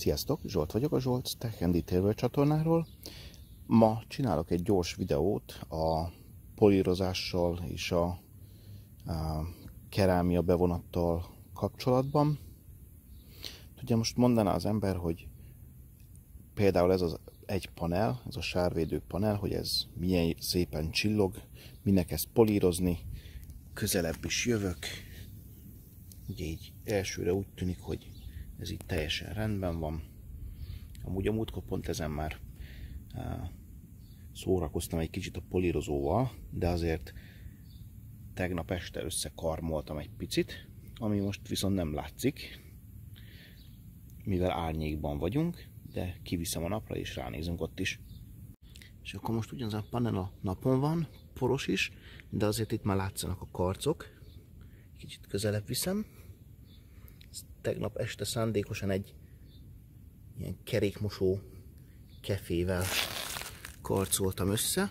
Sziasztok, Zsolt vagyok a Zsolt Tech and Detail csatornáról. Ma csinálok egy gyors videót a polírozással és a, a kerámia bevonattal kapcsolatban. Ugye most mondaná az ember, hogy például ez az egy panel, ez a sárvédő panel, hogy ez milyen szépen csillog, minek ezt polírozni, közelebb is jövök. Ugye így elsőre úgy tűnik, hogy ez itt teljesen rendben van. Amúgy a múltkor pont ezen már szórakoztam egy kicsit a polírozóval, de azért tegnap este összekarmoltam egy picit, ami most viszont nem látszik, mivel árnyékban vagyunk, de kiviszem a napra és ránézünk ott is. És akkor most ugyanaz a panel a napon van, poros is, de azért itt már látszanak a karcok. Kicsit közelebb viszem tegnap este szándékosan egy ilyen kerékmosó kefével karcoltam össze.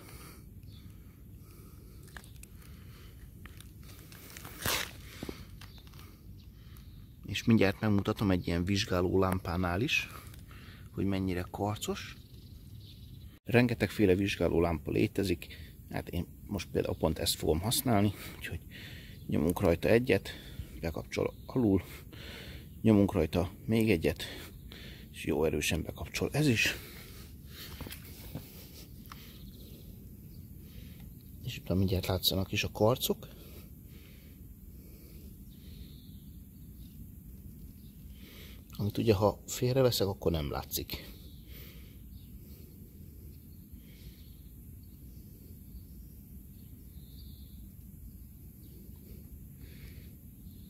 És mindjárt megmutatom egy ilyen vizsgáló lámpánál is, hogy mennyire karcos. Rengetegféle vizsgáló lámpa létezik, hát én most például pont ezt fogom használni, úgyhogy nyomunk rajta egyet, bekapcsol alul, Nyomunk rajta még egyet, és jó erősen bekapcsol ez is. És itt mindjárt látszanak is a karcok. Amit ugye, ha félreveszek, akkor nem látszik.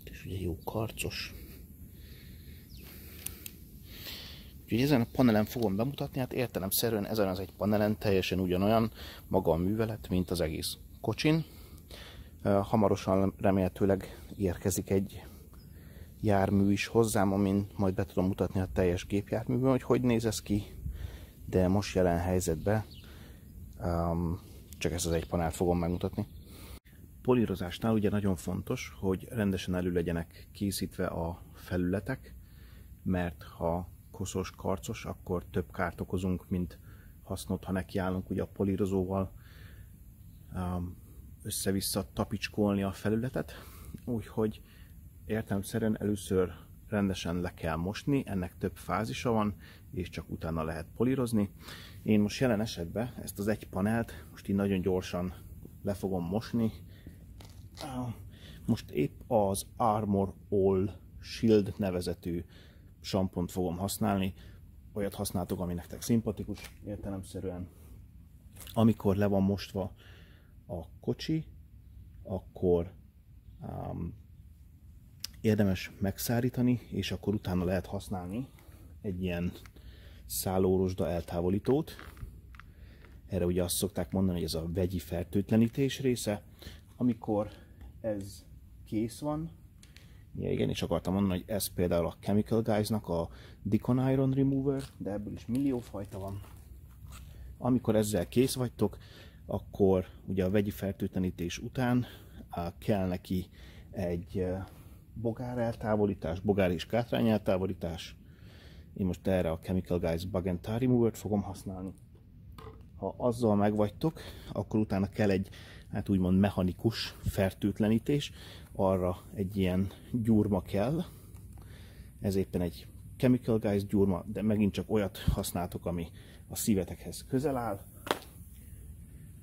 És ugye jó karcos. Úgyhogy ezen a panelen fogom bemutatni, hát értelemszerűen ezen az egy panelen teljesen ugyanolyan maga a művelet, mint az egész kocsin. Hamarosan remélhetőleg érkezik egy jármű is hozzám, amin majd be tudom mutatni a teljes gépjárműben, hogy hogy néz ez ki, de most jelen helyzetben um, csak ezt az egy panelt fogom megmutatni. Polírozásnál ugye nagyon fontos, hogy rendesen elő legyenek készítve a felületek, mert ha koszos, karcos, akkor több kárt okozunk, mint hasznot, ha nekiállunk ugye a polírozóval um, össze-vissza tapicskolni a felületet. Úgyhogy értelemszerűen először rendesen le kell mosni, ennek több fázisa van, és csak utána lehet polírozni. Én most jelen esetben ezt az egy panelt most így nagyon gyorsan le fogom mosni. Most épp az Armor All Shield nevezetű sampont fogom használni, olyat használtok, ami nektek szimpatikus értelemszerűen. Amikor le van mostva a kocsi, akkor um, érdemes megszárítani, és akkor utána lehet használni egy ilyen szállórosda eltávolítót. Erre ugye azt szokták mondani, hogy ez a vegyi fertőtlenítés része. Amikor ez kész van, Ja, igen, és akartam mondani, hogy ez például a Chemical Guys-nak a Dicon Iron Remover, de ebből is millió fajta van. Amikor ezzel kész vagytok, akkor ugye a vegyi fertőtlenítés után kell neki egy bogár eltávolítás, bogár és kátrány eltávolítás. Én most erre a Chemical Guys Bug and Remover-t fogom használni. Ha azzal megvagytok, akkor utána kell egy hát úgymond mechanikus fertőtlenítés, arra egy ilyen gyurma kell, ez éppen egy Chemical Guys gyurma, de megint csak olyat használtok, ami a szívetekhez közel áll,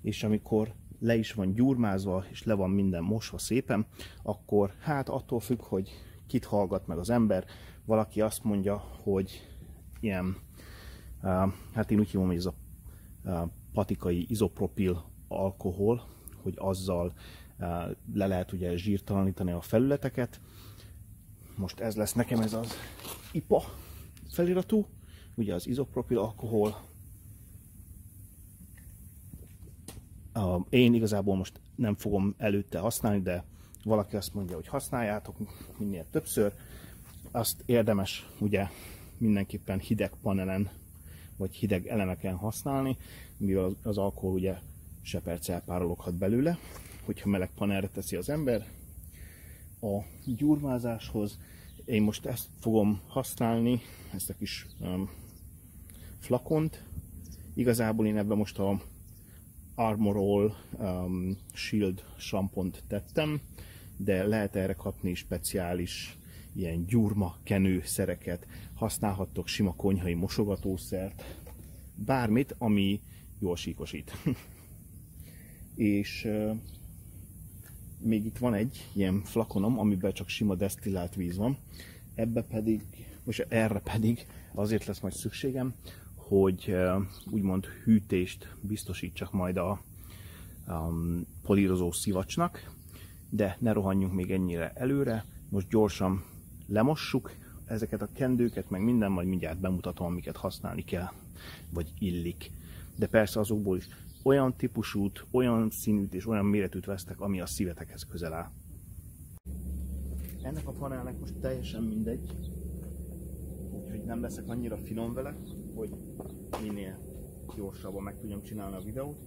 és amikor le is van gyurmázva, és le van minden mosva szépen, akkor hát attól függ, hogy kit hallgat meg az ember, valaki azt mondja, hogy ilyen, hát én úgy hívom, hogy ez a patikai izopropil alkohol, hogy azzal le lehet ugye zsírtalanítani a felületeket. Most ez lesz nekem ez az IPA feliratú, ugye az izopropil alkohol. Én igazából most nem fogom előtte használni, de valaki azt mondja, hogy használjátok minél többször. Azt érdemes ugye mindenképpen hideg panelen vagy hideg elemeken használni, mivel az alkohol ugye se perc elpárologhat belőle hogyha meleg panelre teszi az ember. A gyurmázáshoz Én most ezt fogom használni, ezt a kis um, flakont. Igazából én ebben most a Armor All um, Shield sampont tettem, de lehet erre kapni speciális ilyen gyurma kenő szereket, használhattok sima konyhai mosogatószert, bármit, ami jól síkosít. és uh, még itt van egy ilyen flakonom, amiben csak sima desztillált víz van, ebbe pedig, most erre pedig azért lesz majd szükségem, hogy uh, úgymond hűtést biztosítsak majd a um, polírozó szivacsnak, de ne rohanjunk még ennyire előre, most gyorsan lemossuk ezeket a kendőket, meg minden, majd mindjárt bemutatom, amiket használni kell, vagy illik. De persze azokból is olyan típusút, olyan színűt és olyan méretűt vesztek, ami a szívetekhez közel áll. Ennek a panelnek most teljesen mindegy, úgyhogy nem leszek annyira finom vele, hogy minél gyorsabban meg tudjam csinálni a videót.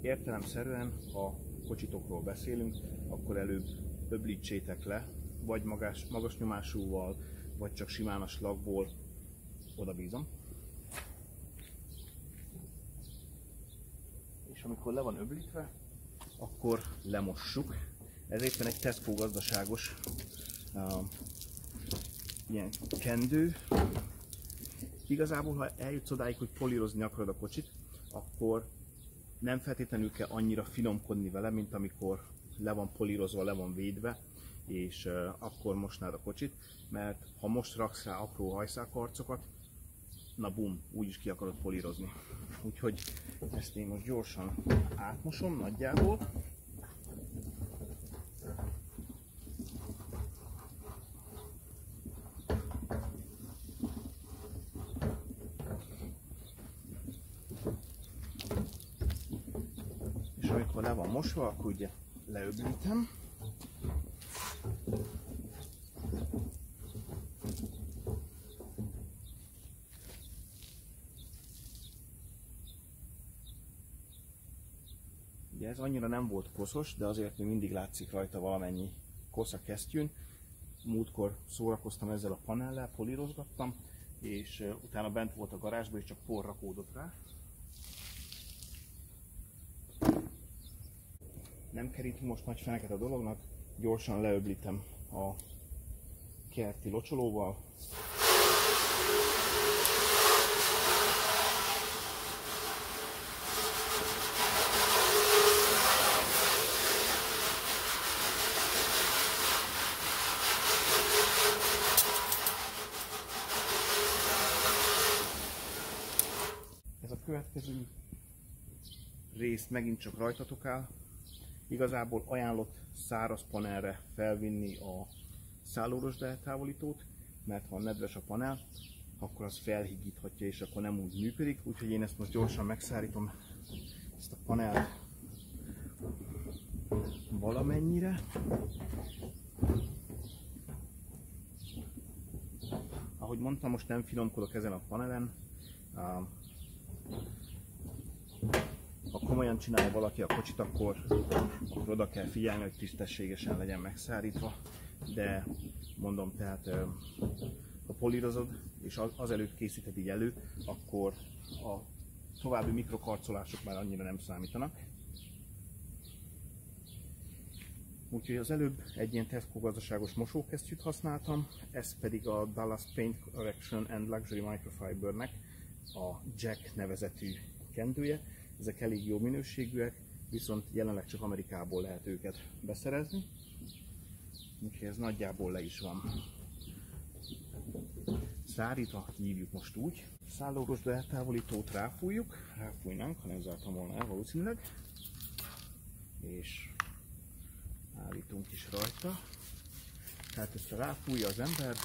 Értelemszerűen, ha kocsitokról beszélünk, akkor előbb öblítsétek le, vagy magas, magas nyomásúval, vagy csak simán a slagból oda bízom. És amikor le van öblítve, akkor lemossuk. Ez éppen egy Tesco gazdaságos uh, ilyen kendő. Igazából, ha eljutsz odáig, hogy polírozni akarod a kocsit, akkor nem feltétlenül kell annyira finomkodni vele, mint amikor le van polírozva, le van védve, és uh, akkor mosnád a kocsit, mert ha most raksz rá apró hajszákarcokat, na bum, úgyis ki akarod polírozni. Úgyhogy ezt én most gyorsan átmosom nagyjából. És amikor le van mosva, akkor ugye leöblítem. Ugye ez annyira nem volt koszos, de azért még mindig látszik rajta valamennyi kosz a kesztyűn. Múltkor szórakoztam ezzel a panellel, polírozgattam, és utána bent volt a garázsban, és csak por rakódott rá. Nem kerítünk most nagy feneket a dolognak, gyorsan leöblítem a kerti locsolóval, következő részt megint csak rajtatok áll. Igazából ajánlott száraz panelre felvinni a szállóros eltávolítót, mert ha nedves a panel, akkor az felhigíthatja és akkor nem úgy működik. Úgyhogy én ezt most gyorsan megszárítom ezt a panelt valamennyire. Ahogy mondtam, most nem finomkodok ezen a panelen, ha komolyan csinálja valaki a kocsit, akkor, akkor oda kell figyelni, hogy tisztességesen legyen megszárítva, de mondom, tehát ha polírozod, és az előtt készíted így elő, akkor a további mikrokarcolások már annyira nem számítanak. Úgyhogy az előbb egy ilyen Tesco gazdaságos mosókesztyűt használtam, ez pedig a Dallas Paint Correction and Luxury Microfibernek a Jack nevezetű kendője. Ezek elég jó minőségűek, viszont jelenleg csak Amerikából lehet őket beszerezni. Úgyhogy ez nagyjából le is van. Szárítva hívjuk most úgy. Szállórosda eltávolítót ráfújjuk, ráfújnánk, ha nem zártam volna el valószínűleg. És állítunk is rajta. Tehát ezt ráfújja az ember,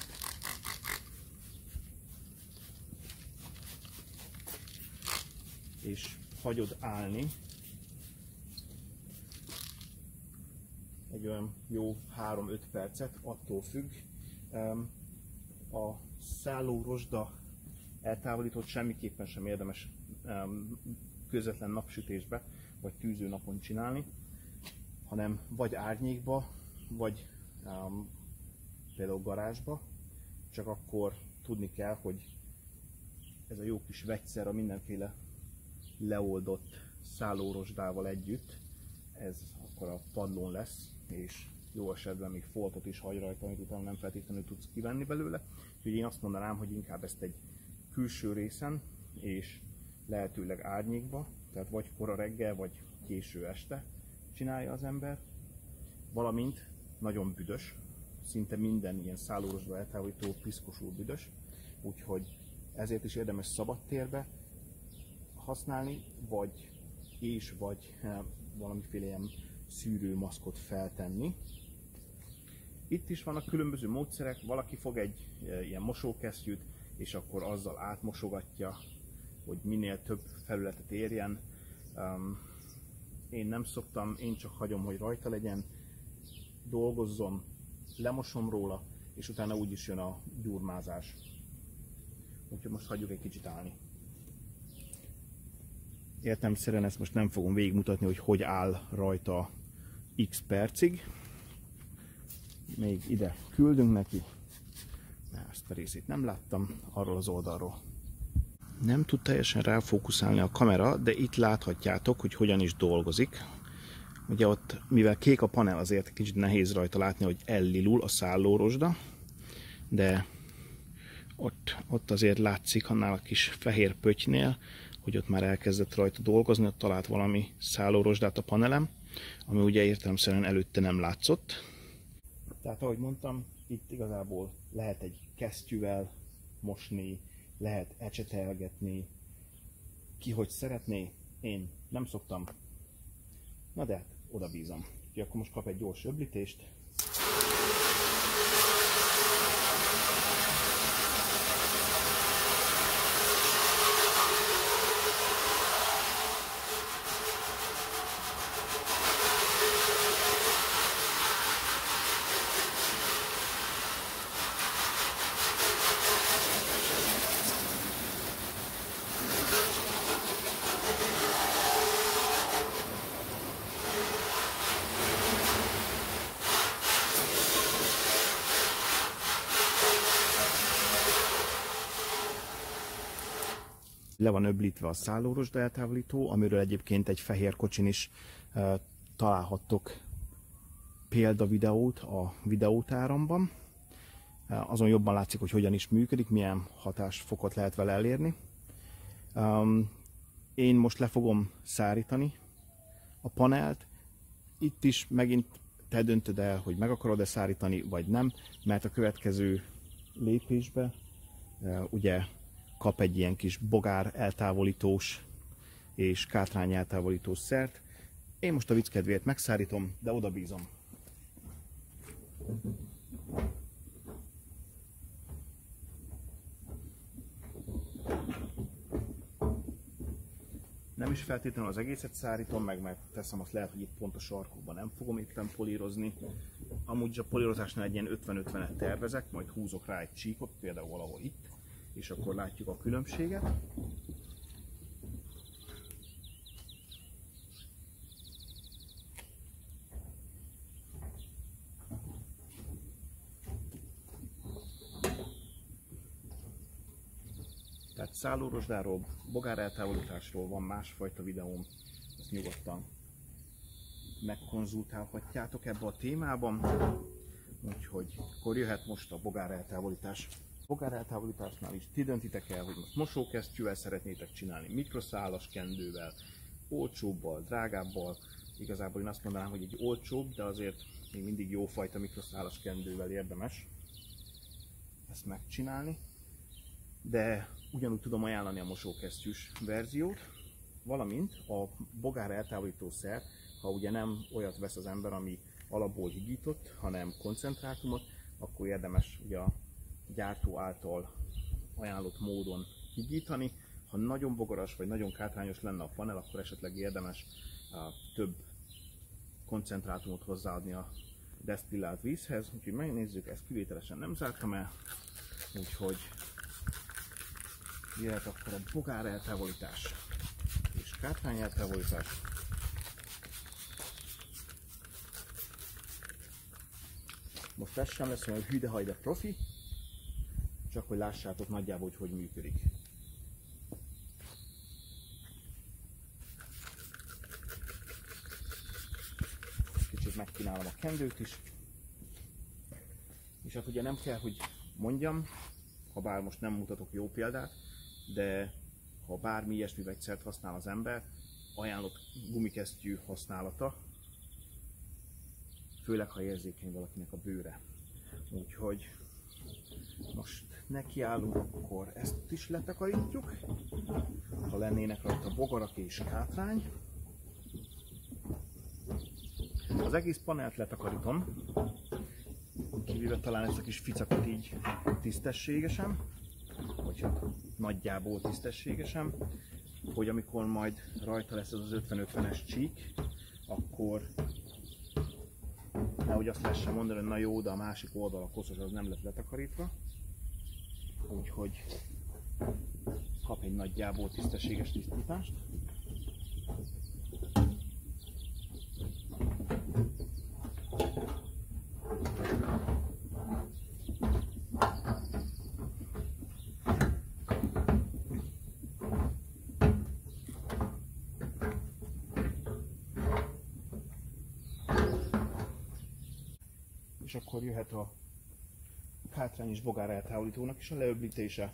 és hagyod állni egy olyan jó 3-5 percet, attól függ. A szálló rozsda eltávolított semmiképpen sem érdemes közvetlen napsütésbe vagy tűző napon csinálni, hanem vagy árnyékba, vagy um, például garázsba, csak akkor tudni kell, hogy ez a jó kis vegyszer a mindenféle leoldott szállórosdával együtt, ez akkor a padlón lesz, és jó esetben még foltot is hagy rajta, amit utána nem feltétlenül tudsz kivenni belőle. Úgyhogy én azt mondanám, hogy inkább ezt egy külső részen, és lehetőleg árnyékba, tehát vagy kora reggel, vagy késő este csinálja az ember, valamint nagyon büdös, szinte minden ilyen szállórosba eltávolító piszkosul büdös, úgyhogy ezért is érdemes szabad térbe használni, vagy és vagy eh, valamiféle ilyen szűrőmaszkot feltenni. Itt is vannak különböző módszerek, valaki fog egy e, ilyen mosókesztyűt, és akkor azzal átmosogatja, hogy minél több felületet érjen. Um, én nem szoktam, én csak hagyom, hogy rajta legyen, dolgozzon, lemosom róla, és utána úgyis jön a gyurmázás. Úgyhogy most hagyjuk egy kicsit állni. Értemszerűen ezt most nem fogom végigmutatni, hogy hogy áll rajta x percig. Még ide küldünk neki. Ezt a részét nem láttam arról az oldalról. Nem tud teljesen ráfókuszálni a kamera, de itt láthatjátok, hogy hogyan is dolgozik. Ugye ott, mivel kék a panel, azért kicsit nehéz rajta látni, hogy ellilul a szállórosda, de ott, ott azért látszik annál a kis fehér pöttynél, hogy ott már elkezdett rajta dolgozni, ott talált valami szállórosdát a panelem, ami ugye értelemszerűen előtte nem látszott. Tehát ahogy mondtam, itt igazából lehet egy kesztyűvel mosni, lehet ecsetelgetni, ki hogy szeretné, én nem szoktam, na de hát oda bízom. Úgyhogy akkor most kap egy gyors öblítést, le van öblítve a szállórosda eltávolító, amiről egyébként egy fehér kocsin is e, találhattok példavideót a videótáramban. E, azon jobban látszik, hogy hogyan is működik, milyen hatásfokot lehet vele elérni. Um, én most le fogom szárítani a panelt. Itt is megint te döntöd el, hogy meg akarod-e szárítani, vagy nem, mert a következő lépésbe ugye kap egy ilyen kis bogár eltávolítós és kátrány eltávolítós szert. Én most a vicc kedvéért megszárítom, de oda bízom. Nem is feltétlenül az egészet szárítom meg, mert teszem azt lehet, hogy itt pont a sarkokban nem fogom éppen polírozni. Amúgy a polírozásnál egy ilyen 50-50-et tervezek, majd húzok rá egy csíkot, például valahol itt és akkor látjuk a különbséget. Tehát szállórosdáról, bogár eltávolításról van másfajta videóm, ezt nyugodtan megkonzultálhatjátok ebbe a témában. Úgyhogy akkor jöhet most a bogár eltávolítás bogár eltávolításnál is ti döntitek el, hogy most mosókesztyűvel szeretnétek csinálni, mikroszálas kendővel, olcsóbbal, drágábbal. Igazából én azt mondanám, hogy egy olcsóbb, de azért még mindig jófajta mikroszálas kendővel érdemes ezt megcsinálni. De ugyanúgy tudom ajánlani a mosókesztyűs verziót, valamint a bogár eltávolító ha ugye nem olyat vesz az ember, ami alapból higított, hanem koncentrátumot, akkor érdemes ugye a gyártó által ajánlott módon higítani. Ha nagyon bogaras vagy nagyon kátrányos lenne a panel, akkor esetleg érdemes több koncentrátumot hozzáadni a desztillált vízhez. Úgyhogy megnézzük, ezt kivételesen nem zártam el, úgyhogy jöhet akkor a bogár eltávolítás és kátrány eltávolítás. Most ez sem lesz olyan hajde profi, csak hogy lássátok nagyjából, hogy hogy működik. Kicsit megkínálom a kendőt is. És hát ugye nem kell, hogy mondjam, ha bár most nem mutatok jó példát, de ha bármi ilyesmi vegyszert használ az ember, ajánlott gumikesztyű használata, főleg ha érzékeny valakinek a bőre. Úgyhogy most nekiállunk, akkor ezt is letakarítjuk. Ha lennének rajta bogarak és kátrány. Az egész panelt letakarítom, kivéve talán ezt a kis ficakot így tisztességesen, vagy hát nagyjából tisztességesen, hogy amikor majd rajta lesz ez az 50-50-es csík, akkor nehogy azt lehessen mondani, hogy na jó, de a másik oldal a koszos az nem lett letakarítva. Úgyhogy kap egy nagyjából tisztességes tisztítást. És jöhet a hátrányos bogár eltávolítónak is a leöblítése.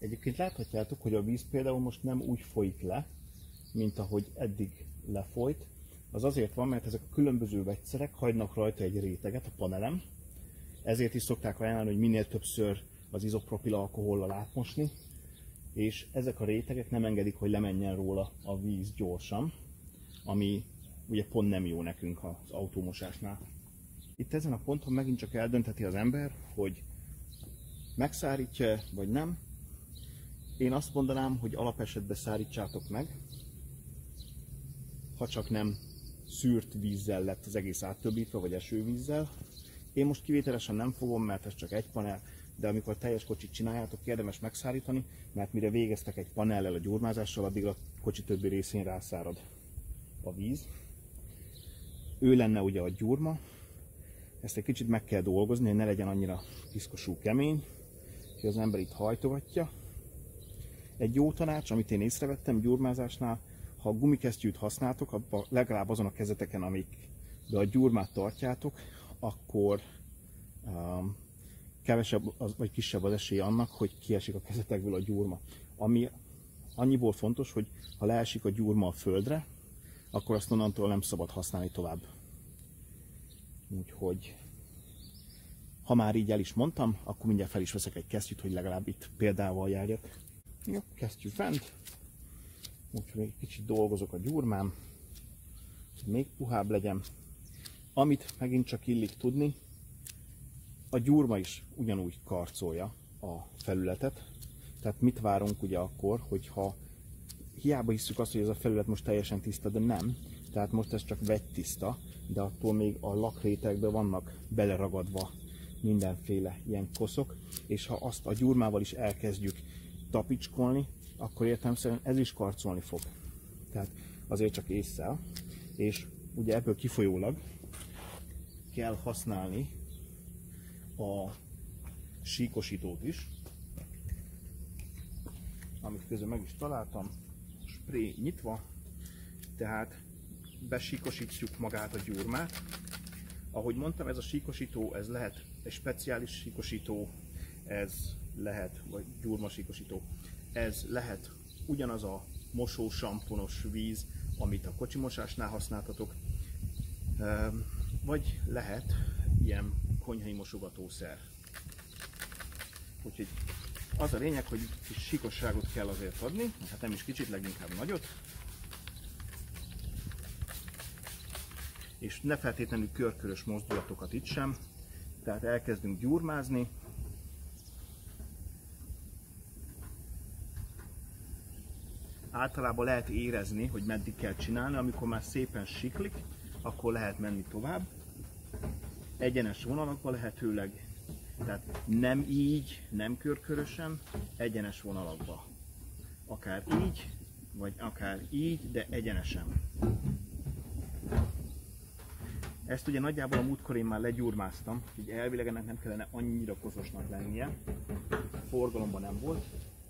Egyébként láthatjátok, hogy a víz például most nem úgy folyik le, mint ahogy eddig lefolyt. Az azért van, mert ezek a különböző vegyszerek hagynak rajta egy réteget a panelem. Ezért is szokták ajánlani, hogy minél többször az izopropil alkohollal átmosni, és ezek a rétegek nem engedik, hogy lemenjen róla a víz gyorsan, ami ugye pont nem jó nekünk az autómosásnál. Itt ezen a ponton megint csak eldöntheti az ember, hogy megszárítja vagy nem, én azt mondanám, hogy alapesetben szárítsátok meg, ha csak nem szűrt vízzel lett az egész áttöbbítve, vagy esővízzel. Én most kivételesen nem fogom, mert ez csak egy panel, de amikor teljes kocsit csináljátok, érdemes megszárítani, mert mire végeztek egy panellel a gyurmázással, addig a kocsi többi részén rászárad a víz. Ő lenne ugye a gyurma, ezt egy kicsit meg kell dolgozni, hogy ne legyen annyira piszkosú kemény, hogy az ember itt hajtogatja, egy jó tanács, amit én észrevettem gyurmázásnál, ha a gumikesztyűt használtok, abba legalább azon a kezeteken, amikbe a gyurmát tartjátok, akkor um, kevesebb az, vagy kisebb az esély annak, hogy kiesik a kezetekből a gyurma. Ami annyiból fontos, hogy ha leesik a gyurma a földre, akkor azt onnantól nem szabad használni tovább. Úgyhogy ha már így el is mondtam, akkor mindjárt fel is veszek egy kesztyűt, hogy legalább itt példával járjak. Jó, kezdjük fent. Úgyhogy egy kicsit dolgozok a gyurmám, hogy még puhább legyen. Amit megint csak illik tudni, a gyurma is ugyanúgy karcolja a felületet. Tehát mit várunk ugye akkor, hogyha hiába hiszük azt, hogy ez a felület most teljesen tiszta, de nem. Tehát most ez csak tiszta, de attól még a lakrétegben vannak beleragadva mindenféle ilyen koszok, és ha azt a gyurmával is elkezdjük tapicskolni, akkor értelemszerűen ez is karcolni fog. Tehát azért csak észszel, és ugye ebből kifolyólag kell használni a síkosítót is, amit közben meg is találtam, spray nyitva, tehát besíkosítjuk magát a gyurmát. Ahogy mondtam, ez a síkosító, ez lehet egy speciális síkosító, ez lehet, vagy gyurmasíkosító, ez lehet ugyanaz a mosósamponos víz, amit a kocsimosásnál használtatok, ehm, vagy lehet ilyen konyhai mosogatószer. Úgyhogy az a lényeg, hogy kis sikosságot kell azért adni, hát nem is kicsit, leginkább nagyot. És ne feltétlenül körkörös mozdulatokat itt sem, tehát elkezdünk gyurmázni, általában lehet érezni, hogy meddig kell csinálni, amikor már szépen siklik, akkor lehet menni tovább. Egyenes vonalakba lehetőleg, tehát nem így, nem körkörösen, egyenes vonalakba. Akár így, vagy akár így, de egyenesen. Ezt ugye nagyjából a múltkor én már legyurmáztam, így elvileg ennek nem kellene annyira kozosnak lennie. Forgalomban nem volt.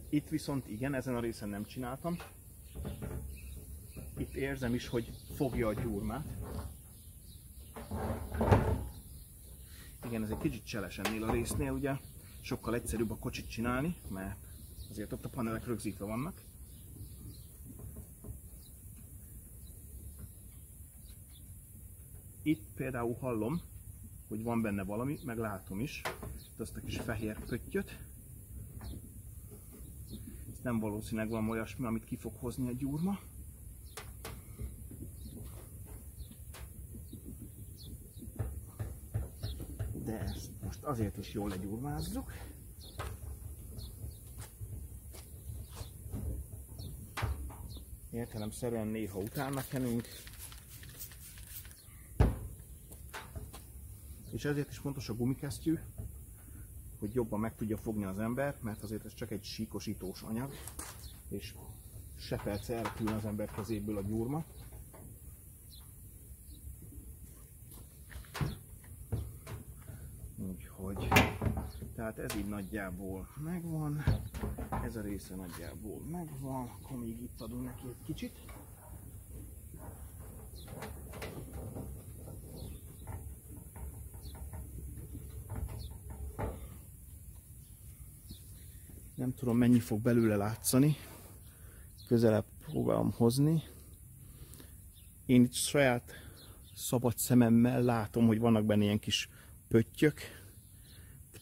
Itt viszont igen, ezen a részen nem csináltam. Itt érzem is, hogy fogja a gyurmát. Igen, ez egy kicsit cseles ennél a résznél, ugye sokkal egyszerűbb a kocsit csinálni, mert azért ott a panelek rögzítve vannak. Itt például hallom, hogy van benne valami, meg látom is, azt a kis fehér pöttyöt. Ez nem valószínűleg van olyasmi, amit ki fog hozni a gyurma. De ezt most azért is jól legyurmázzuk. Értelemszerűen néha utána kenünk, És ezért is fontos a gumikesztyű, hogy jobban meg tudja fogni az ember, mert azért ez csak egy síkosítós anyag, és se perc az ember kezéből a gyurma. Úgyhogy, tehát ez így nagyjából megvan, ez a része nagyjából megvan, akkor még itt adunk neki egy kicsit. Nem tudom mennyi fog belőle látszani. Közelebb próbálom hozni. Én itt saját szabad szememmel látom, hogy vannak benne ilyen kis pöttyök.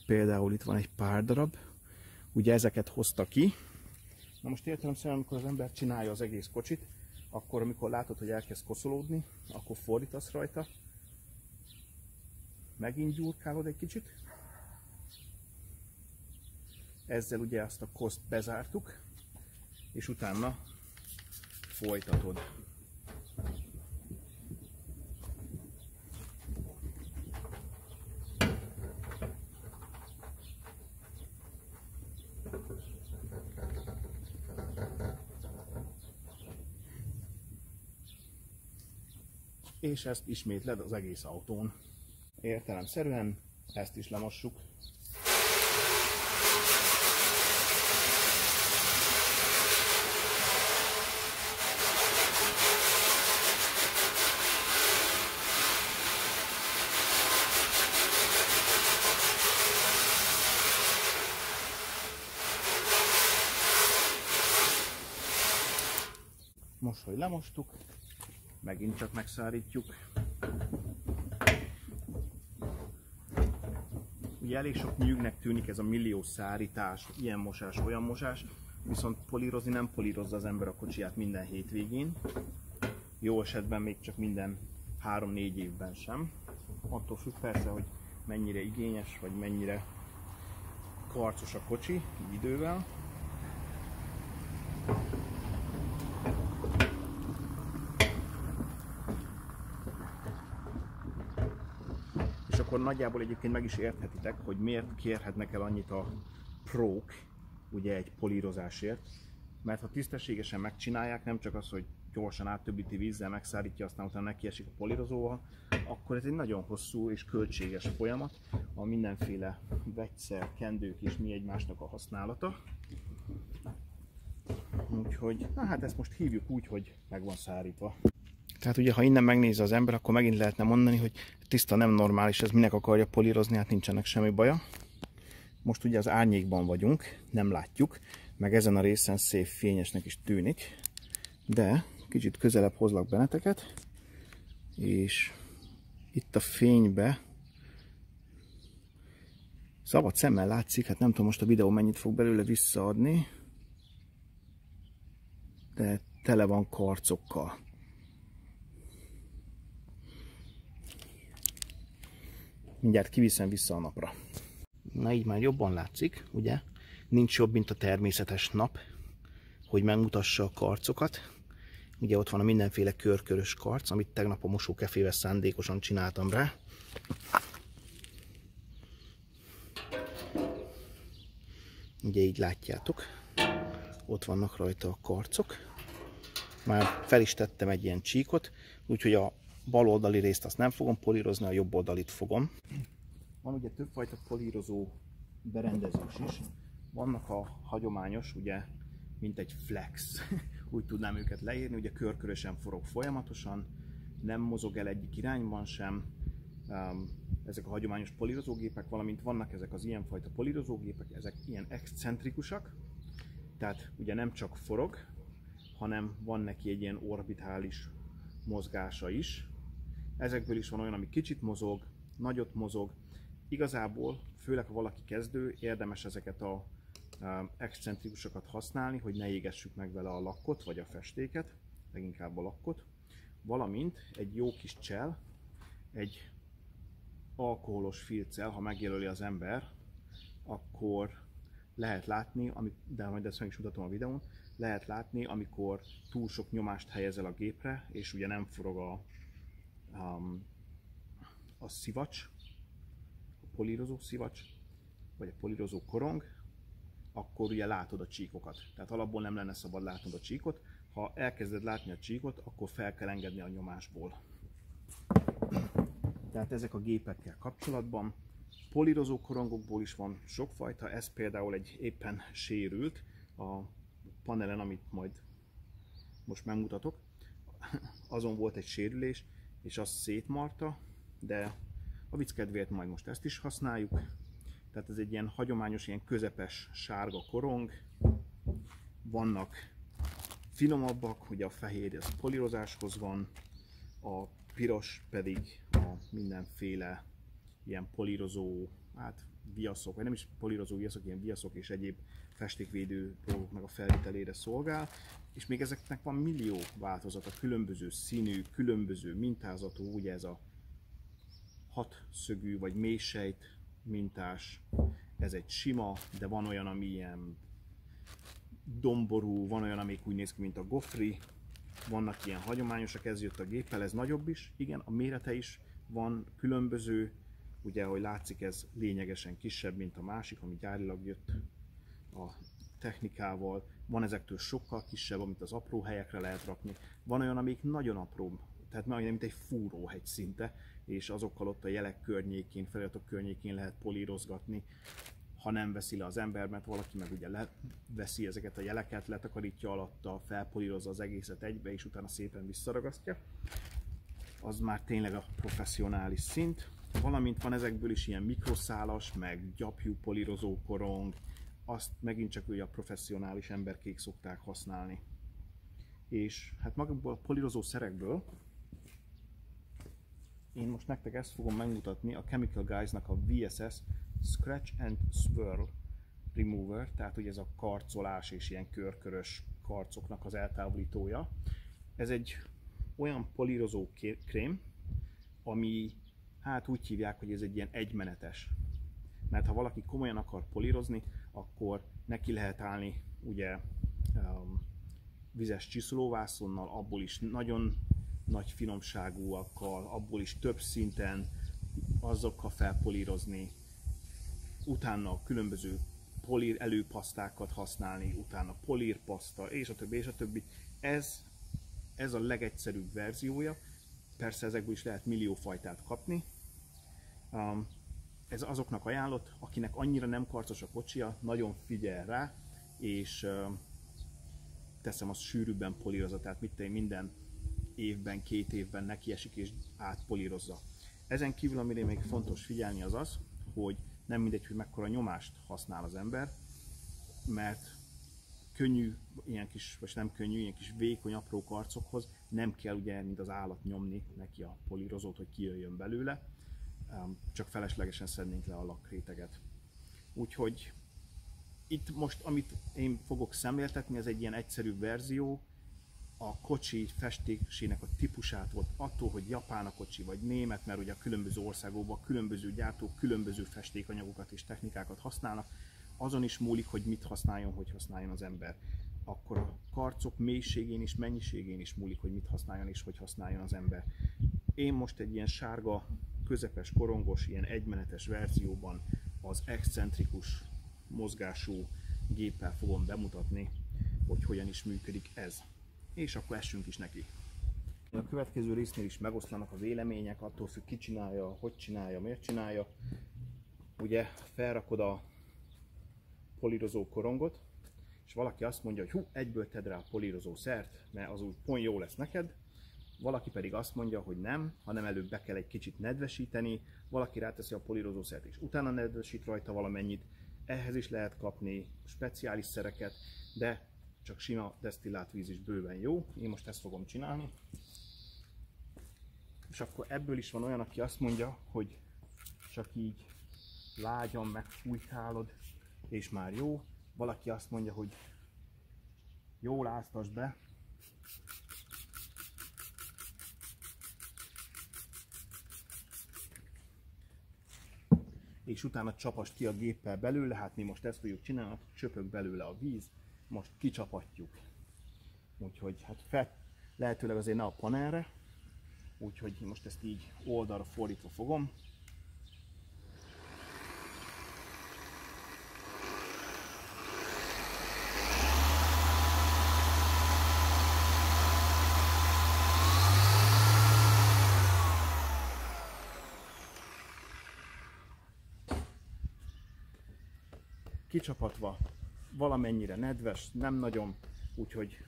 Például itt van egy pár darab. Ugye ezeket hozta ki. Na most értelemszerűen, amikor az ember csinálja az egész kocsit, akkor amikor látod, hogy elkezd koszolódni, akkor fordítasz rajta, megint gyúrkálod egy kicsit, ezzel ugye azt a koszt bezártuk, és utána folytatod. És ezt ismétled az egész autón. Értelemszerűen ezt is lemossuk. Most, hogy lemostuk, megint csak megszárítjuk. Ugye elég sok nyűgnek tűnik ez a millió szárítás, ilyen mosás, olyan mosás, viszont polírozni nem polírozza az ember a kocsiját minden hétvégén. Jó esetben még csak minden 3-4 évben sem. Attól függ persze, hogy mennyire igényes, vagy mennyire karcos a kocsi idővel. Akkor nagyjából egyébként meg is érthetitek, hogy miért kérhetnek el annyit a prók, ugye egy polírozásért, mert ha tisztességesen megcsinálják, nem csak az, hogy gyorsan áttöbbíti vízzel, megszárítja, aztán utána neki esik a polírozóval, akkor ez egy nagyon hosszú és költséges folyamat, a mindenféle vegyszer, kendők és mi egymásnak a használata. Úgyhogy, na hát ezt most hívjuk úgy, hogy meg van szárítva. Tehát ugye, ha innen megnézi az ember, akkor megint lehetne mondani, hogy tiszta nem normális, ez minek akarja polírozni, hát nincsenek semmi baja. Most ugye az árnyékban vagyunk, nem látjuk, meg ezen a részen szép fényesnek is tűnik, de kicsit közelebb hozlak benneteket, és itt a fénybe szabad szemmel látszik, hát nem tudom most a videó mennyit fog belőle visszaadni, de tele van karcokkal. Mindjárt kiviszem vissza a napra. Na így már jobban látszik, ugye? Nincs jobb, mint a természetes nap. hogy megmutassa a karcokat. Ugye ott van a mindenféle körkörös karc, amit tegnap a mosókefével szándékosan csináltam rá. Ugye így látjátok, ott vannak rajta a karcok. Már fel is tettem egy ilyen csíkot, úgyhogy a bal oldali részt azt nem fogom polírozni, a jobb oldalit fogom. Van ugye többfajta polírozó berendezés is. Vannak a hagyományos, ugye, mint egy flex, úgy tudnám őket leírni, ugye körkörösen forog folyamatosan, nem mozog el egyik irányban sem, ezek a hagyományos polírozógépek, valamint vannak ezek az ilyenfajta polírozógépek, ezek ilyen excentrikusak, tehát ugye nem csak forog, hanem van neki egy ilyen orbitális mozgása is. Ezekből is van olyan, ami kicsit mozog, nagyot mozog. Igazából, főleg ha valaki kezdő, érdemes ezeket a excentrikusokat használni, hogy ne égessük meg vele a lakkot vagy a festéket, leginkább a lakkot. Valamint egy jó kis csel, egy alkoholos filccel, ha megjelöli az ember, akkor lehet látni, de majd ezt meg is mutatom a videón, lehet látni, amikor túl sok nyomást helyezel a gépre, és ugye nem forog a, a szivacs, a polírozó szivacs, vagy a polírozó korong, akkor ugye látod a csíkokat. Tehát alapból nem lenne szabad látnod a csíkot. Ha elkezded látni a csíkot, akkor fel kell engedni a nyomásból. Tehát ezek a gépekkel kapcsolatban polírozó korongokból is van sokfajta, ez például egy éppen sérült a panelen, amit majd most megmutatok. Azon volt egy sérülés, és az szétmarta, de a vicc kedvéért majd most ezt is használjuk. Tehát ez egy ilyen hagyományos, ilyen közepes sárga korong. Vannak finomabbak, ugye a fehér az polírozáshoz van, a piros pedig a mindenféle ilyen polírozó, hát viaszok, vagy nem is polírozó viaszok, ilyen viaszok és egyéb festékvédő dolgoknak a felvételére szolgál, és még ezeknek van millió változata, különböző színű, különböző mintázatú, ugye ez a hat szögű vagy mélysejt mintás, ez egy sima, de van olyan, ami ilyen domború, van olyan, amik úgy néz ki, mint a gofri, vannak ilyen hagyományosak, ez jött a géppel, ez nagyobb is, igen, a mérete is van különböző, ugye, ahogy látszik, ez lényegesen kisebb, mint a másik, ami gyárilag jött a technikával, van ezektől sokkal kisebb, amit az apró helyekre lehet rakni, van olyan, amik nagyon apró, tehát majdnem mint egy fúróhegy szinte, és azokkal ott a jelek környékén, feliratok környékén lehet polírozgatni, ha nem veszi le az ember, mert valaki meg ugye veszi ezeket a jeleket, letakarítja alatta, felpolírozza az egészet egybe, és utána szépen visszaragasztja. Az már tényleg a professzionális szint. Valamint van ezekből is ilyen mikroszálas, meg gyapjú polírozó korong, azt megint csak ugye a professzionális emberkék szokták használni. És hát magukból a polírozó szerekből én most nektek ezt fogom megmutatni a Chemical Guys-nak a VSS Scratch and Swirl Remover, tehát ugye ez a karcolás és ilyen körkörös karcoknak az eltávolítója. Ez egy olyan polírozó krém, ami hát úgy hívják, hogy ez egy ilyen egymenetes. Mert ha valaki komolyan akar polírozni, akkor neki lehet állni ugye um, vizes csiszolóvászonnal, abból is nagyon nagy finomságúakkal, abból is több szinten azokkal felpolírozni, utána különböző polír előpasztákat használni, utána polírpaszta, és a többi, és a többi. Ez, ez a legegyszerűbb verziója. Persze ezekből is lehet millió fajtát kapni. Um, ez azoknak ajánlott, akinek annyira nem karcos a kocsia, nagyon figyel rá, és teszem azt sűrűbben polírozza, tehát mit minden évben, két évben neki esik és átpolírozza. Ezen kívül, amire még fontos figyelni az az, hogy nem mindegy, hogy mekkora nyomást használ az ember, mert könnyű, ilyen kis, vagy nem könnyű, ilyen kis vékony, apró karcokhoz nem kell ugye, mint az állat nyomni neki a polírozót, hogy kijöjjön belőle, csak feleslegesen szednénk le a lakréteget. Úgyhogy itt most, amit én fogok szemléltetni, ez egy ilyen egyszerű verzió, a kocsi festésének a típusát volt attól, hogy japán a kocsi vagy német, mert ugye a különböző országokban különböző gyártók különböző festékanyagokat és technikákat használnak, azon is múlik, hogy mit használjon, hogy használjon az ember. akkor a karcok mélységén és mennyiségén is múlik, hogy mit használjon és hogy használjon az ember. Én most egy ilyen sárga, közepes, korongos, ilyen egymenetes verzióban az excentrikus mozgású géppel fogom bemutatni, hogy hogyan is működik ez. És akkor essünk is neki. A következő résznél is megoszlanak a vélemények, attól függ ki csinálja, hogy csinálja, miért csinálja. Ugye felrakod a polírozó korongot, és valaki azt mondja, hogy hú, egyből tedd rá a polírozó szert, mert az úgy pont jó lesz neked, valaki pedig azt mondja, hogy nem, hanem előbb be kell egy kicsit nedvesíteni, valaki ráteszi a polírozó szert és utána nedvesít rajta valamennyit, ehhez is lehet kapni speciális szereket, de csak sima desztillált víz is bőven jó. Én most ezt fogom csinálni. És akkor ebből is van olyan, aki azt mondja, hogy csak így lágyan megfújtálod, és már jó. Valaki azt mondja, hogy jól áztasd be, és utána csapast ki a géppel belőle, hát mi most ezt fogjuk csinálni, csöpög belőle a víz, most kicsapatjuk. Úgyhogy hát fel, lehetőleg azért ne a panelre, úgyhogy most ezt így oldalra fordítva fogom. Kicsapatva, valamennyire nedves, nem nagyon, úgyhogy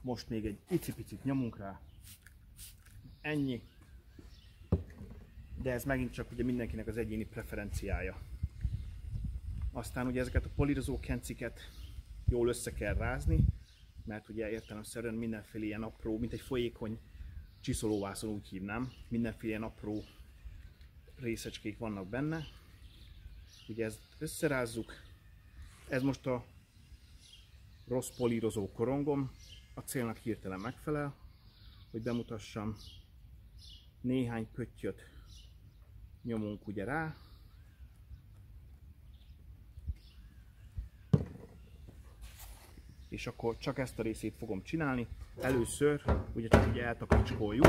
most még egy icipicit nyomunk rá, ennyi, de ez megint csak ugye mindenkinek az egyéni preferenciája. Aztán ugye ezeket a polírozó kenciket jól össze kell rázni, mert ugye értelemszerűen mindenféle ilyen apró, mint egy folyékony csiszolóvászon úgy hívnám, mindenféle ilyen apró részecskék vannak benne. Ugye ezt összerázzuk, ez most a rossz polírozó korongom, a célnak hirtelen megfelel, hogy bemutassam néhány pöttyöt nyomunk ugye rá, és akkor csak ezt a részét fogom csinálni. Először ugye csak ugye eltapicskoljuk.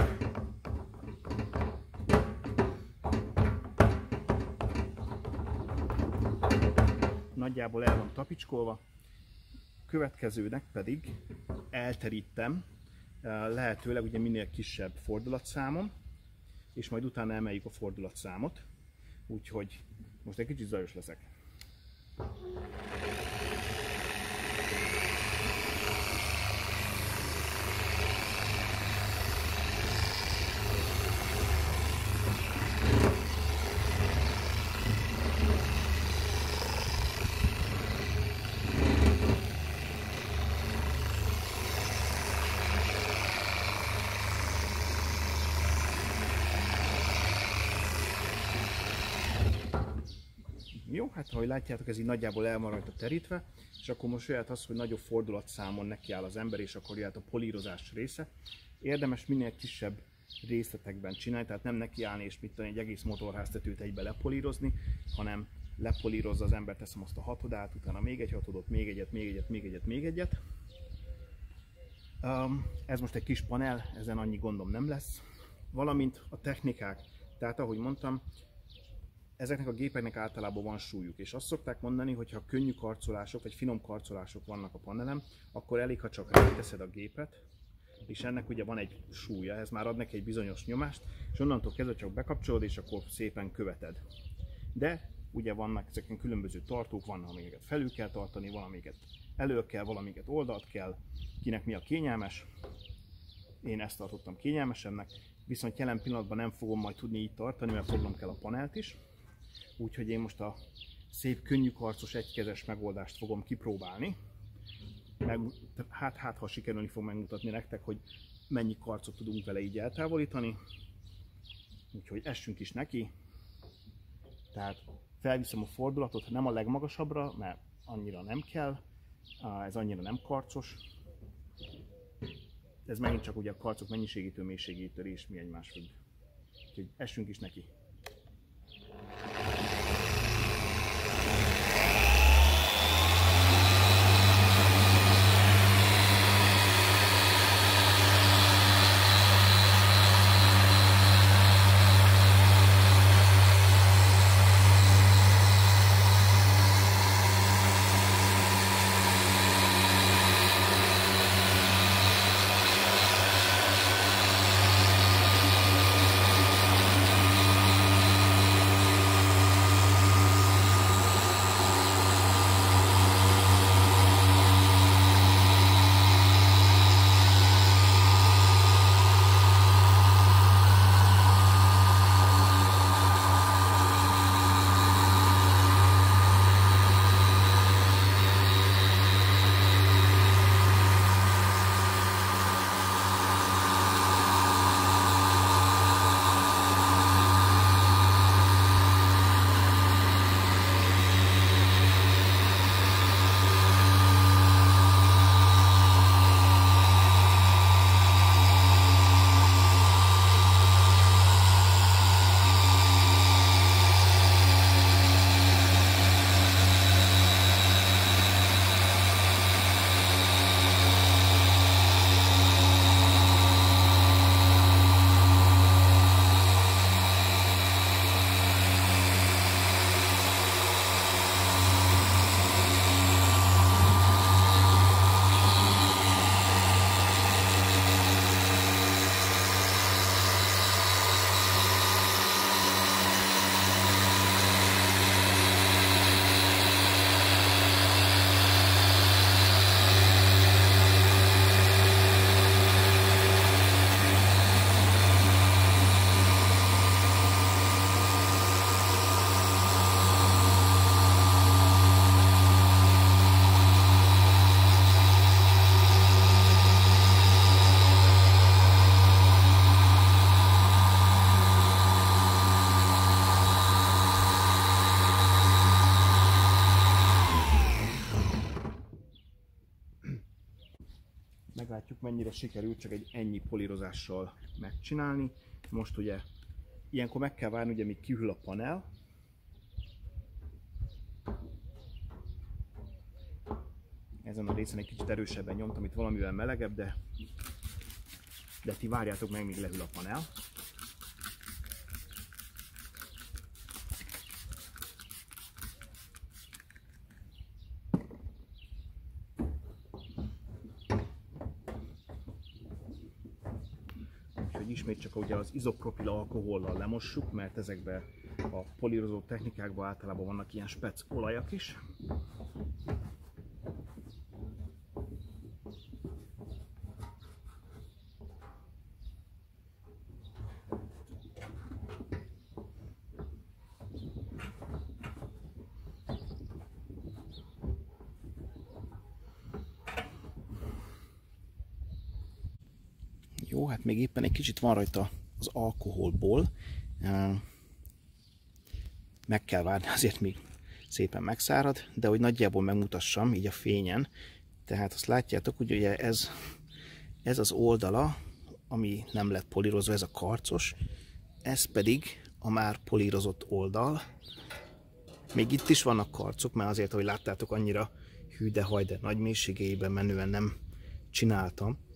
Nagyjából el van tapicskolva. Következőnek pedig elterítem lehetőleg ugye minél kisebb fordulatszámon, és majd utána emeljük a fordulatszámot, úgyhogy most egy kicsit zajos leszek. Jó, hát ahogy látjátok, ez így nagyjából el van rajta terítve, és akkor most jöhet az, hogy nagyobb fordulatszámon nekiáll az ember, és akkor jöhet a polírozás része. Érdemes minél kisebb részletekben csinálni, tehát nem nekiállni és mit tudom, egy egész motorháztetőt egybe lepolírozni, hanem lepolírozza az ember, teszem azt a hatodát, utána még egy hatodot, még egyet, még egyet, még egyet, még egyet. Um, ez most egy kis panel, ezen annyi gondom nem lesz. Valamint a technikák, tehát ahogy mondtam, ezeknek a gépeknek általában van súlyuk, és azt szokták mondani, hogy ha könnyű karcolások vagy finom karcolások vannak a panelem, akkor elég, ha csak ráteszed a gépet, és ennek ugye van egy súlya, ez már ad neki egy bizonyos nyomást, és onnantól kezdve csak bekapcsolod, és akkor szépen követed. De ugye vannak ezeken különböző tartók, van, amiket felül kell tartani, valamiket elő kell, valamiket oldalt kell, kinek mi a kényelmes. Én ezt tartottam kényelmesebbnek, viszont jelen pillanatban nem fogom majd tudni így tartani, mert fognom kell a panelt is. Úgyhogy én most a szép, könnyű karcos, egykezes megoldást fogom kipróbálni. Meg, hát, hát, ha sikerülni fog megmutatni nektek, hogy mennyi karcot tudunk vele így eltávolítani. Úgyhogy essünk is neki. Tehát felviszem a fordulatot, nem a legmagasabbra, mert annyira nem kell, ez annyira nem karcos. Ez megint csak ugye a karcok mennyiségétől, mélységétől és mi egymás függ. Úgyhogy essünk is neki. Mennyire sikerült csak egy ennyi polírozással megcsinálni. Most ugye ilyenkor meg kell várni, ugye, míg kihűl a panel. Ezen a részen egy kicsit erősebben nyomtam, itt valamivel melegebb, de, de ti várjátok meg, míg lehűl a panel. Csak ugye az izopropil alkohollal lemossuk, mert ezekben a polírozó technikákban általában vannak ilyen spec olajak is. Jó, hát még éppen egy kicsit van rajta az alkoholból. Meg kell várni, azért még szépen megszárad, de hogy nagyjából megmutassam így a fényen. Tehát azt látjátok, hogy ugye ez, ez az oldala, ami nem lett polírozva, ez a karcos, ez pedig a már polírozott oldal. Még itt is vannak karcok, mert azért, ahogy láttátok, annyira hű, de haj, de nagy mélységeiben menően nem csináltam.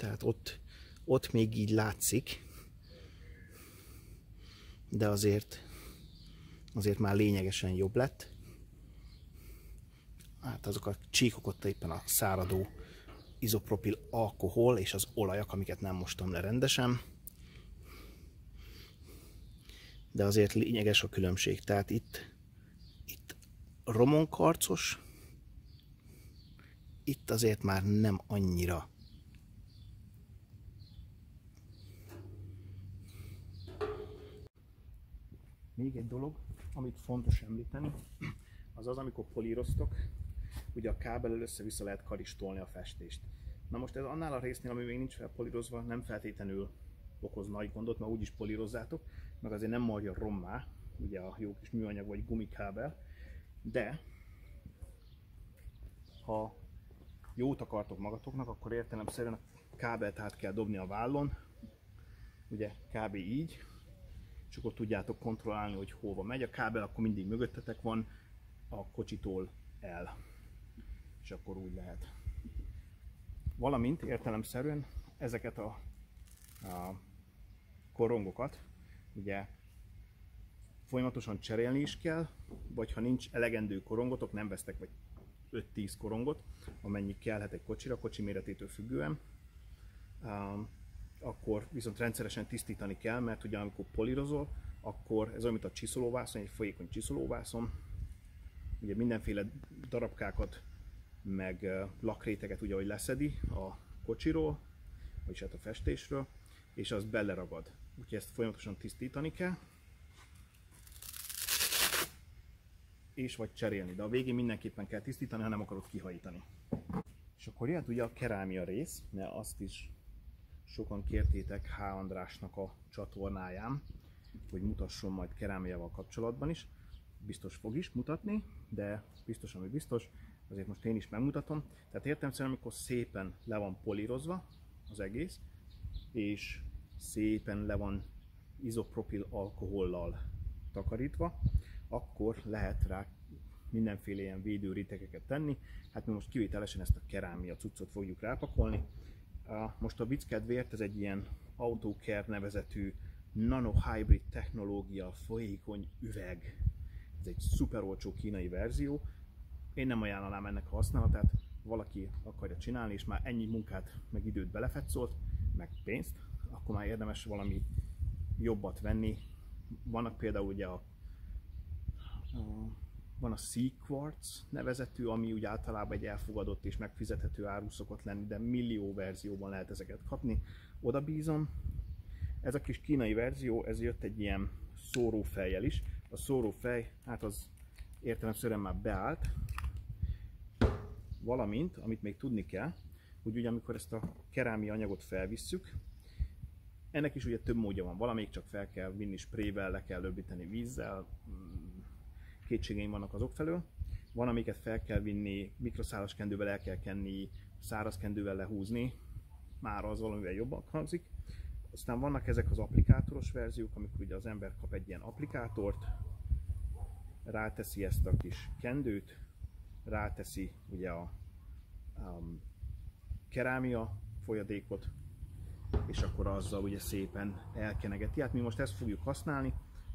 Tehát ott, ott még így látszik, de azért, azért már lényegesen jobb lett. Hát azok a csíkok ott éppen a száradó izopropil alkohol és az olajak, amiket nem mostam le rendesen. De azért lényeges a különbség. Tehát itt, itt romonkarcos, itt azért már nem annyira Még egy dolog, amit fontos említeni, az az, amikor políroztok, ugye a kábellel össze-vissza lehet karistolni a festést. Na most ez annál a résznél, ami még nincs felpolírozva, nem feltétlenül okoz nagy gondot, mert úgyis polírozzátok, meg azért nem marja rommá, ugye a jó kis műanyag vagy gumikábel, de ha jót akartok magatoknak, akkor értelemszerűen a kábelt át kell dobni a vállon, ugye kb. így, és akkor tudjátok kontrollálni, hogy hova megy. A kábel akkor mindig mögöttetek van, a kocsitól el. És akkor úgy lehet. Valamint értelemszerűen ezeket a, a korongokat ugye folyamatosan cserélni is kell, vagy ha nincs elegendő korongotok, nem vesztek vagy 5-10 korongot, amennyi kellhet egy kocsira, kocsi méretétől függően, akkor viszont rendszeresen tisztítani kell, mert ugye amikor polírozol, akkor ez olyan, mint a csiszolóvászon, egy folyékony csiszolóvászon, ugye mindenféle darabkákat, meg lakréteget ugye, hogy leszedi a kocsiról, vagyis hát a festésről, és az beleragad. Úgyhogy ezt folyamatosan tisztítani kell. És vagy cserélni, de a végén mindenképpen kell tisztítani, ha nem akarod kihajítani. És akkor jöhet ugye a kerámia rész, mert azt is sokan kértétek H. Andrásnak a csatornáján, hogy mutasson majd kerámiával kapcsolatban is. Biztos fog is mutatni, de biztos, ami biztos, azért most én is megmutatom. Tehát értem szerint, amikor szépen le van polírozva az egész, és szépen le van izopropil alkohollal takarítva, akkor lehet rá mindenféle ilyen védőritegeket tenni. Hát mi most kivételesen ezt a kerámia cuccot fogjuk rápakolni, most a vicc kedvéért ez egy ilyen AutoCare nevezetű nano-hybrid technológia folyékony üveg. Ez egy szuper olcsó kínai verzió. Én nem ajánlanám ennek a használatát, valaki akarja csinálni, és már ennyi munkát, meg időt belefetszolt, meg pénzt, akkor már érdemes valami jobbat venni. Vannak például ugye a, a van a Sea Quartz nevezetű, ami úgy általában egy elfogadott és megfizethető áru szokott lenni, de millió verzióban lehet ezeket kapni. Oda bízom. Ez a kis kínai verzió, ez jött egy ilyen szórófejjel is. A szórófej, hát az értelemszerűen már beállt. Valamint, amit még tudni kell, hogy ugye amikor ezt a kerámia anyagot felvisszük, ennek is ugye több módja van. Valamelyik csak fel kell vinni sprével, le kell löbbíteni vízzel, kétségeim vannak azok felől. Van, amiket fel kell vinni, mikroszálas kendővel el kell kenni, szárazkendővel lehúzni, már az valamivel jobban hangzik. Aztán vannak ezek az applikátoros verziók, amikor ugye az ember kap egy ilyen applikátort, ráteszi ezt a kis kendőt, ráteszi ugye a um, kerámia folyadékot, és akkor azzal ugye szépen elkenegeti. Hát mi most ezt fogjuk használni.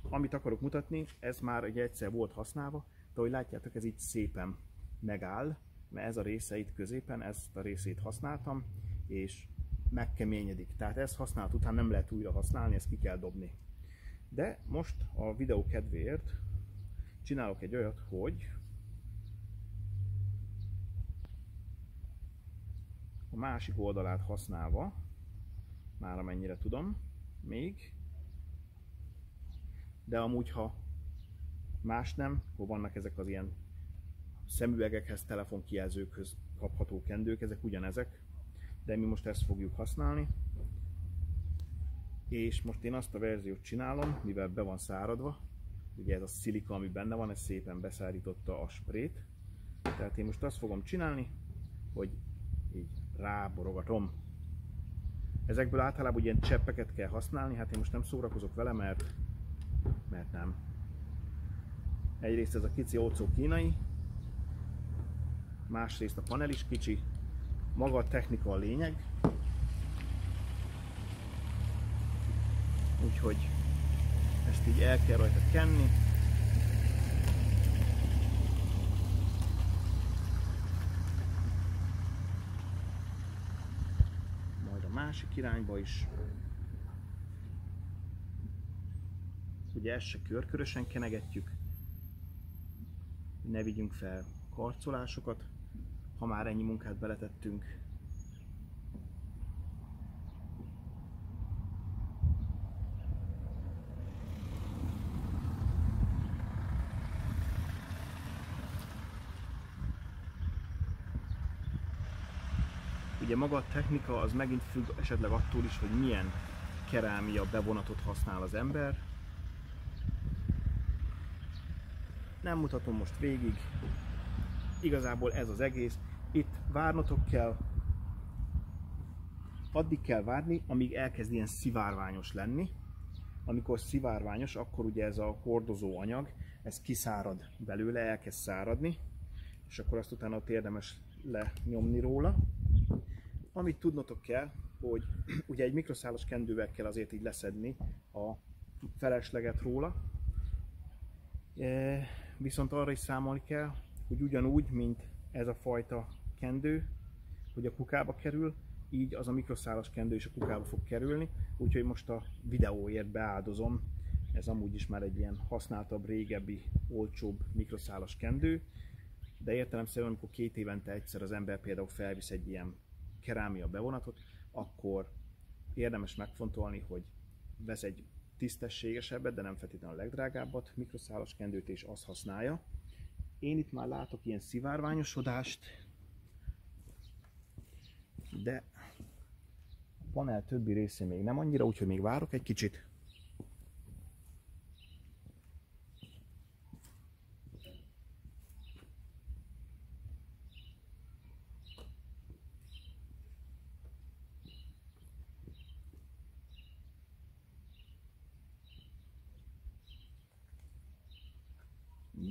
Amit akarok mutatni, ez már ugye egyszer volt használva, de ahogy látjátok, ez itt szépen megáll, mert ez a része itt középen, ezt a részét használtam, és megkeményedik. Tehát ezt használat után nem lehet újra használni, ezt ki kell dobni. De most a videó kedvéért csinálok egy olyat, hogy a másik oldalát használva, már amennyire tudom, még, de amúgy ha más nem, akkor vannak ezek az ilyen szemüvegekhez, telefonkijelzőkhöz kapható kendők, ezek ugyanezek, de mi most ezt fogjuk használni. És most én azt a verziót csinálom, mivel be van száradva, ugye ez a szilika, ami benne van, ez szépen beszárította a sprét. Tehát én most azt fogom csinálni, hogy így ráborogatom. Ezekből általában ilyen cseppeket kell használni, hát én most nem szórakozok vele, mert, mert nem. Egyrészt ez a kicsi ócó kínai, másrészt a panel is kicsi, maga a technika a lényeg. Úgyhogy ezt így el kell rajta kenni. Majd a másik irányba is. Ugye ezt se körkörösen kenegetjük. Ne vigyünk fel karcolásokat ha már ennyi munkát beletettünk. Ugye maga a technika az megint függ esetleg attól is, hogy milyen kerámia bevonatot használ az ember. Nem mutatom most végig, igazából ez az egész. Itt várnotok kell, addig kell várni, amíg elkezd ilyen szivárványos lenni. Amikor szivárványos, akkor ugye ez a hordozó anyag, ez kiszárad belőle, elkezd száradni, és akkor azt utána ott érdemes lenyomni róla. Amit tudnotok kell, hogy ugye egy mikroszálos kendővel kell azért így leszedni a felesleget róla, e, viszont arra is számolni kell, hogy ugyanúgy, mint ez a fajta kendő, hogy a kukába kerül, így az a mikroszálas kendő is a kukába fog kerülni, úgyhogy most a videóért beáldozom, ez amúgy is már egy ilyen használtabb, régebbi, olcsóbb mikroszálas kendő, de értelemszerűen, amikor két évente egyszer az ember például felvisz egy ilyen kerámia bevonatot, akkor érdemes megfontolni, hogy vesz egy tisztességesebbet, de nem feltétlenül a legdrágábbat mikroszálas kendőt, és azt használja. Én itt már látok ilyen szivárványosodást, de a panel többi részén még nem annyira, úgyhogy még várok egy kicsit.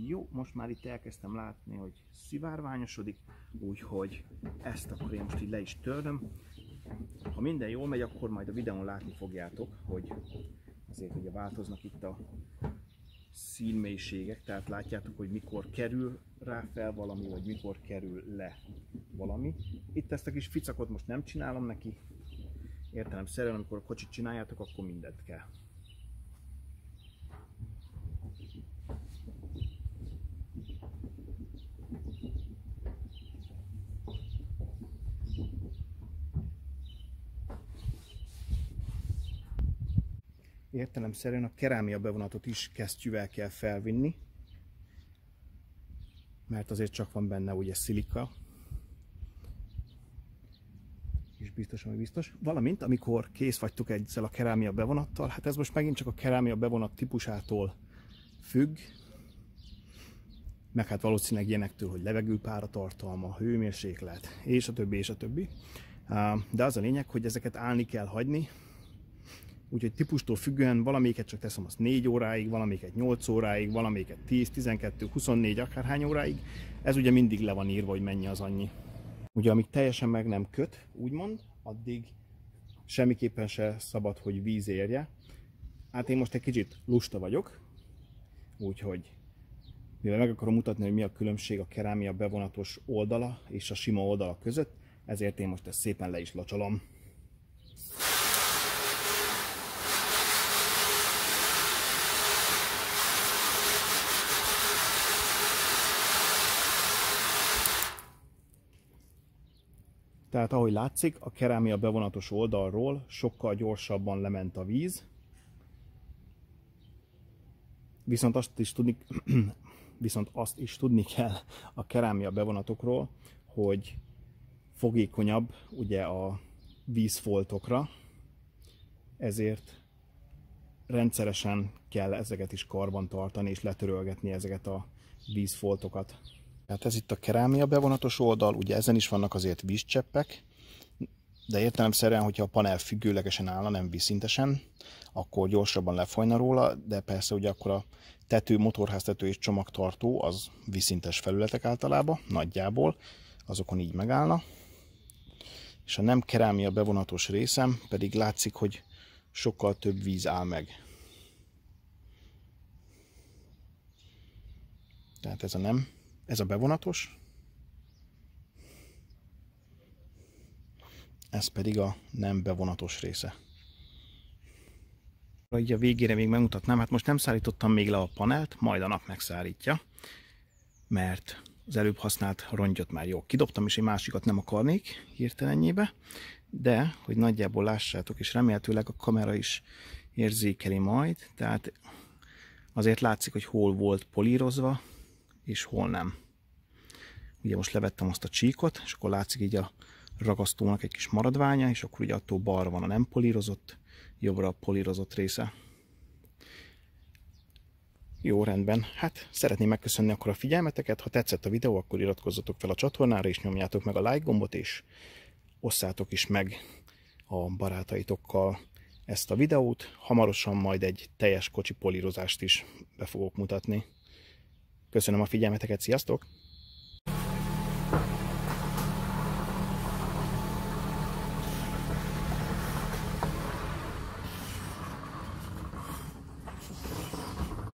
Jó, most már itt elkezdtem látni, hogy szivárványosodik, úgyhogy ezt akkor én most így le is töröm. Ha minden jól megy, akkor majd a videón látni fogjátok, hogy azért ugye változnak itt a színmélységek, tehát látjátok, hogy mikor kerül rá fel valami, vagy mikor kerül le valami. Itt ezt a kis ficakot most nem csinálom neki, értelemszerűen, amikor a kocsit csináljátok, akkor mindent kell. Értelemszerűen a kerámia bevonatot is kesztyűvel kell felvinni, mert azért csak van benne ugye szilika, és biztos, hogy biztos. Valamint, amikor kész vagytok ezzel a kerámia bevonattal, hát ez most megint csak a kerámia bevonat típusától függ. meg hát valószínűleg ilyenektől, hogy levegőpára tartalma, hőmérséklet, és a többi, és a többi. De az a lényeg, hogy ezeket állni kell hagyni, úgyhogy típustól függően valamelyiket csak teszem azt 4 óráig, valamelyiket 8 óráig, valamelyiket 10, 12, 24, akárhány óráig. Ez ugye mindig le van írva, hogy mennyi az annyi. Ugye amíg teljesen meg nem köt, úgymond, addig semmiképpen se szabad, hogy víz érje. Hát én most egy kicsit lusta vagyok, úgyhogy mivel meg akarom mutatni, hogy mi a különbség a kerámia bevonatos oldala és a sima oldala között, ezért én most ezt szépen le is lacsalom. Tehát ahogy látszik, a kerámia bevonatos oldalról sokkal gyorsabban lement a víz, viszont azt is tudni, viszont azt is tudni kell a kerámia bevonatokról, hogy fogékonyabb ugye a vízfoltokra, ezért rendszeresen kell ezeket is karban tartani és letörölgetni ezeket a vízfoltokat. Hát ez itt a kerámia bevonatos oldal, ugye ezen is vannak azért vízcseppek, de értelemszerűen, hogyha a panel függőlegesen állna, nem vízszintesen, akkor gyorsabban lefolyna róla, de persze ugye akkor a tető, motorháztető és csomagtartó az vízszintes felületek általában, nagyjából, azokon így megállna. És a nem kerámia bevonatos részem pedig látszik, hogy sokkal több víz áll meg. Tehát ez a nem ez a bevonatos, ez pedig a nem bevonatos része. Így a végére még megmutatnám, hát most nem szállítottam még le a panelt, majd a nap megszállítja, mert az előbb használt rongyot már jó kidobtam, és egy másikat nem akarnék hirtelenjébe, de hogy nagyjából lássátok, és remélhetőleg a kamera is érzékeli majd, tehát azért látszik, hogy hol volt polírozva, és hol nem. Ugye most levettem azt a csíkot, és akkor látszik így a ragasztónak egy kis maradványa, és akkor ugye attól balra van a nem polírozott, jobbra a polírozott része. Jó, rendben. Hát szeretném megköszönni akkor a figyelmeteket. Ha tetszett a videó, akkor iratkozzatok fel a csatornára, és nyomjátok meg a like gombot, és osszátok is meg a barátaitokkal ezt a videót. Hamarosan majd egy teljes kocsi polírozást is be fogok mutatni. Köszönöm a figyelmeteket, sziasztok!